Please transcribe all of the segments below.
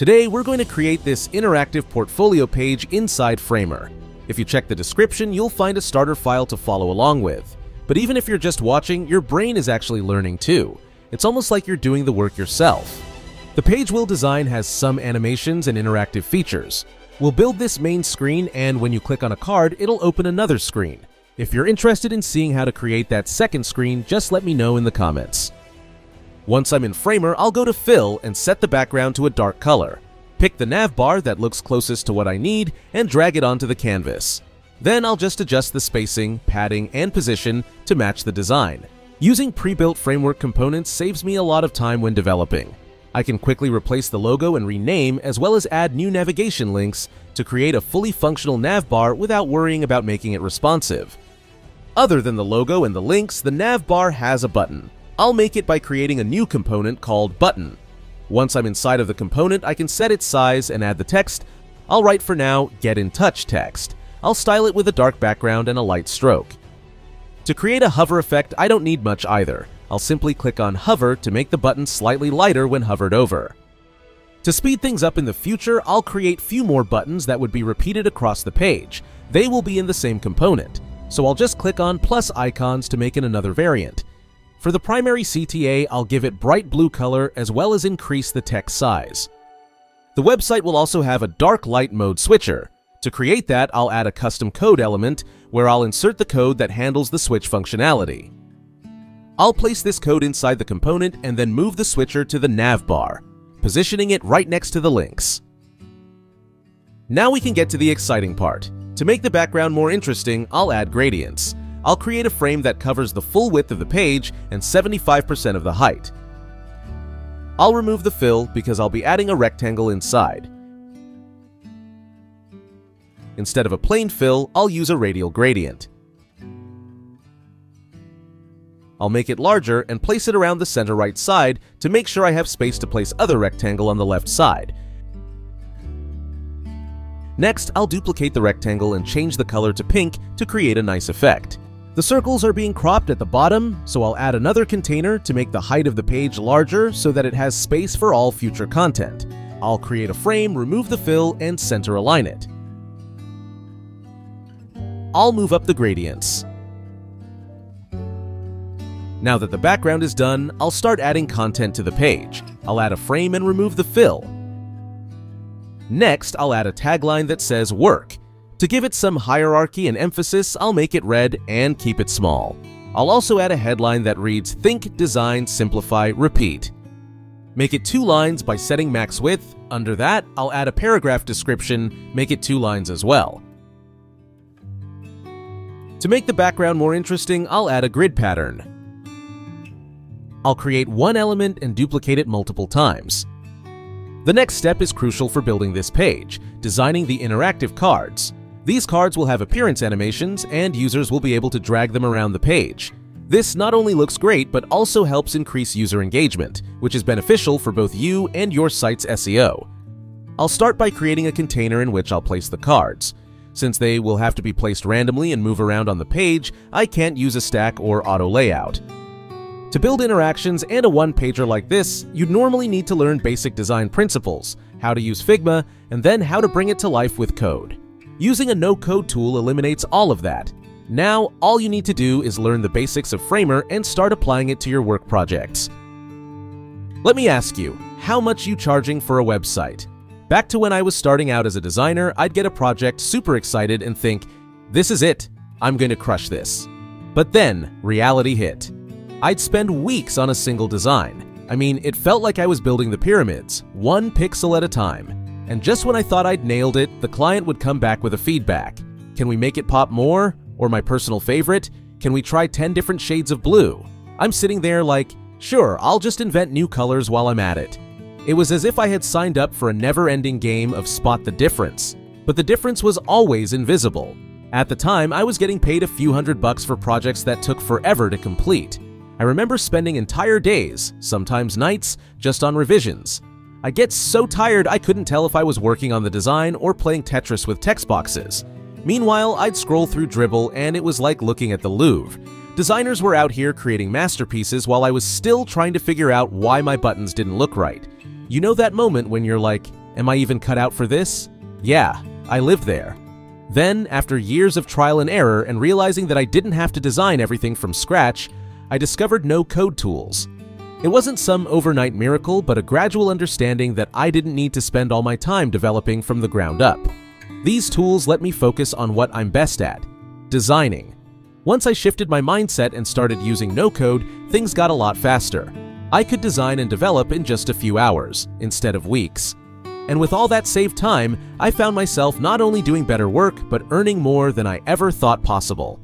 Today, we're going to create this interactive portfolio page inside Framer. If you check the description, you'll find a starter file to follow along with. But even if you're just watching, your brain is actually learning too. It's almost like you're doing the work yourself. The page we'll design has some animations and interactive features. We'll build this main screen and when you click on a card, it'll open another screen. If you're interested in seeing how to create that second screen, just let me know in the comments. Once I'm in Framer, I'll go to Fill and set the background to a dark color. Pick the nav bar that looks closest to what I need and drag it onto the canvas. Then I'll just adjust the spacing, padding, and position to match the design. Using pre-built framework components saves me a lot of time when developing. I can quickly replace the logo and rename as well as add new navigation links to create a fully functional nav bar without worrying about making it responsive. Other than the logo and the links, the nav bar has a button. I'll make it by creating a new component called button. Once I'm inside of the component, I can set its size and add the text. I'll write for now, get in touch text. I'll style it with a dark background and a light stroke. To create a hover effect, I don't need much either. I'll simply click on hover to make the button slightly lighter when hovered over. To speed things up in the future, I'll create few more buttons that would be repeated across the page. They will be in the same component, so I'll just click on plus icons to make it another variant. For the primary CTA, I'll give it bright blue color as well as increase the text size. The website will also have a dark light mode switcher. To create that, I'll add a custom code element where I'll insert the code that handles the switch functionality. I'll place this code inside the component and then move the switcher to the nav bar, positioning it right next to the links. Now we can get to the exciting part. To make the background more interesting, I'll add gradients. I'll create a frame that covers the full width of the page and 75% of the height. I'll remove the fill because I'll be adding a rectangle inside. Instead of a plain fill, I'll use a radial gradient. I'll make it larger and place it around the center right side to make sure I have space to place other rectangle on the left side. Next, I'll duplicate the rectangle and change the color to pink to create a nice effect. The circles are being cropped at the bottom, so I'll add another container to make the height of the page larger so that it has space for all future content. I'll create a frame, remove the fill, and center align it. I'll move up the gradients. Now that the background is done, I'll start adding content to the page. I'll add a frame and remove the fill. Next, I'll add a tagline that says work, to give it some hierarchy and emphasis, I'll make it red and keep it small. I'll also add a headline that reads Think, Design, Simplify, Repeat. Make it two lines by setting max width. Under that, I'll add a paragraph description, make it two lines as well. To make the background more interesting, I'll add a grid pattern. I'll create one element and duplicate it multiple times. The next step is crucial for building this page, designing the interactive cards. These cards will have appearance animations, and users will be able to drag them around the page. This not only looks great, but also helps increase user engagement, which is beneficial for both you and your site's SEO. I'll start by creating a container in which I'll place the cards. Since they will have to be placed randomly and move around on the page, I can't use a stack or auto layout. To build interactions and a one-pager like this, you'd normally need to learn basic design principles, how to use Figma, and then how to bring it to life with code. Using a no-code tool eliminates all of that. Now, all you need to do is learn the basics of Framer and start applying it to your work projects. Let me ask you, how much you charging for a website? Back to when I was starting out as a designer, I'd get a project super excited and think, this is it, I'm going to crush this. But then, reality hit. I'd spend weeks on a single design. I mean, it felt like I was building the pyramids, one pixel at a time. And just when I thought I'd nailed it, the client would come back with a feedback. Can we make it pop more? Or my personal favorite, can we try 10 different shades of blue? I'm sitting there like, sure, I'll just invent new colors while I'm at it. It was as if I had signed up for a never-ending game of spot the difference. But the difference was always invisible. At the time, I was getting paid a few hundred bucks for projects that took forever to complete. I remember spending entire days, sometimes nights, just on revisions. I get so tired I couldn't tell if I was working on the design or playing Tetris with text boxes. Meanwhile, I'd scroll through Dribbble and it was like looking at the Louvre. Designers were out here creating masterpieces while I was still trying to figure out why my buttons didn't look right. You know that moment when you're like, Am I even cut out for this? Yeah, I lived there. Then, after years of trial and error and realizing that I didn't have to design everything from scratch, I discovered no-code tools. It wasn't some overnight miracle, but a gradual understanding that I didn't need to spend all my time developing from the ground up. These tools let me focus on what I'm best at, designing. Once I shifted my mindset and started using no-code, things got a lot faster. I could design and develop in just a few hours, instead of weeks. And with all that saved time, I found myself not only doing better work, but earning more than I ever thought possible.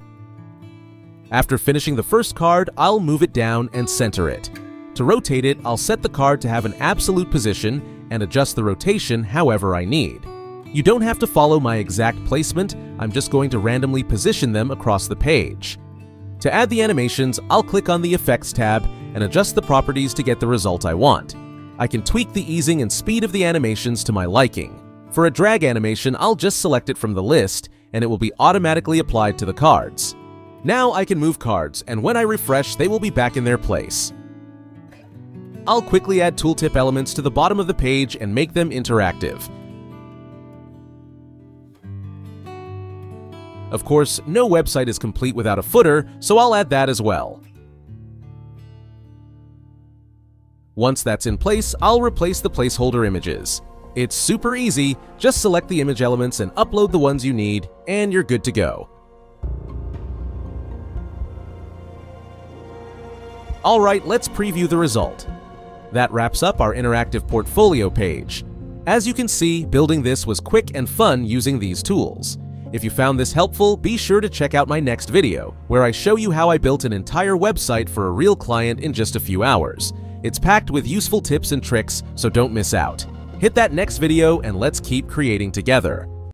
After finishing the first card, I'll move it down and center it. To rotate it, I'll set the card to have an absolute position and adjust the rotation however I need. You don't have to follow my exact placement, I'm just going to randomly position them across the page. To add the animations, I'll click on the Effects tab and adjust the properties to get the result I want. I can tweak the easing and speed of the animations to my liking. For a drag animation, I'll just select it from the list, and it will be automatically applied to the cards. Now I can move cards, and when I refresh, they will be back in their place. I'll quickly add tooltip elements to the bottom of the page and make them interactive. Of course, no website is complete without a footer, so I'll add that as well. Once that's in place, I'll replace the placeholder images. It's super easy, just select the image elements and upload the ones you need, and you're good to go. Alright, let's preview the result. That wraps up our interactive portfolio page. As you can see, building this was quick and fun using these tools. If you found this helpful, be sure to check out my next video, where I show you how I built an entire website for a real client in just a few hours. It's packed with useful tips and tricks, so don't miss out. Hit that next video and let's keep creating together.